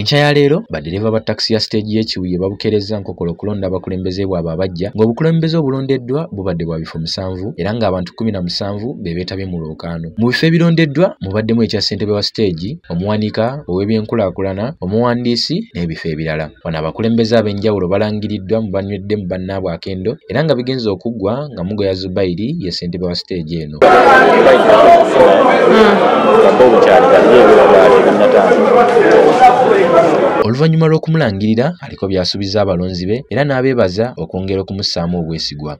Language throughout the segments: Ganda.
enkya ya leero baddereeva ba takisi ya siteegi y'ekiwuye babukeereza nkokola okulonda abakulembeze bwabwe abajja. Ng'obukulembeze obulondeddwa bubadde bwa bifo musanvu era ng'abantu kumi na musanvu be beetabye mu lwokaano. Mu bifo ebirondeddwa mubaddemu ekya ssentebe wa siteegi omuwanika ow'ebyenkulaakulana omuwandiisi n'ebifo ebirala. Wano abakulembeze ab'enjawulo balangiriddwa mu banywedde mu bannaabwe akendo era nga bigenze okuggwa nga mugoya zubairi ye ssentebe wa siteegi eno oluvannyuma lw'okumulangirira aliko by'asuubiza abalonzi be era n'abeebaza okwongera okumussaamu obwesigwa.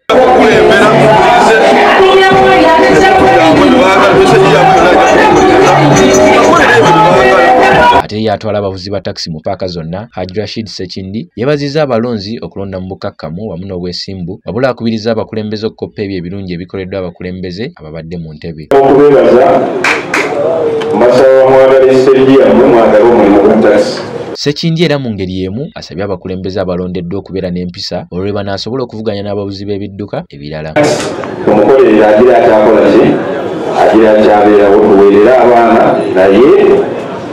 Ate ye atwala abavuzi ba takisi mu paaka zonna haji rashid sekindi yeebazizza abalonzi okulonda mu bukakkamu wamu n'obwesimbu wabula akubiriza abakulembeze okukoppa ebyo ebirungi ebikoleddwa abakulembeze ababadde mu ntebe. okubeebaza takisi sekindi era mu ngeri y'emu asabye abakulembeze abalondeddwa okubeera n'empisa olwo lwe banaasobola okuvuganya n'abavuzi b'ebidduka ebirala. Omukolerera agira akyakola ki? Agira akyabeerawo tuweerera abaana naye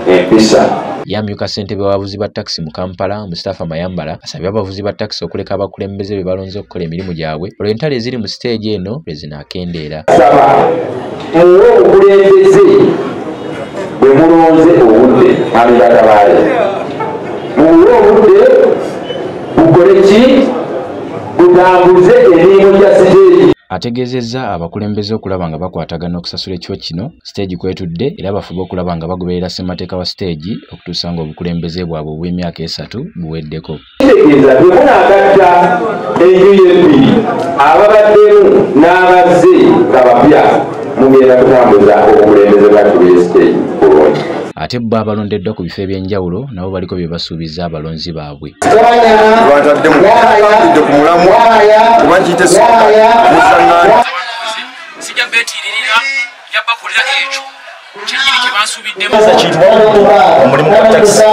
empisa. Yamyuka ssentebe w'abavuzi ba takisi mu kampala mustapha mayambala asabye abavuzi ba takisi okuleka abakulembeze be balonze okukola emirimu gyabwe olwo entalo eziri mu siteegi eno lwe zinaakendeera. Saba muwe obukulembeze butambuze emirimu gya siteegi ategeezezza abakulembeze okulaba nga bakwatagana okusasula ekifo kino. Siteegi kwetudde era bafube okulaba nga bagoberera ssemateeka wa siteegi okutuusa nga obukulembeze bwabwe obw'emyaka esatu buweddeko. Kitegeeza bwe munaagatta enjuyi ebbiri ababaddemu n'abazze nga bapya mugenda kutambuza obukulembeze bwattu bw'esiteegi bulungi ate bo abalondeddwa ku bifo eby'enjawulo nabo baliko bye basuubiza abalonzi baabwe. Lwatadde mutandidde ku mulamu. kuba muzanani sijja beetiririra nja bakolera ekyo. Kyenyini kye bansuubiddemu. Omulimu gwa takisi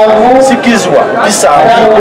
sikkirizibwa bisaabu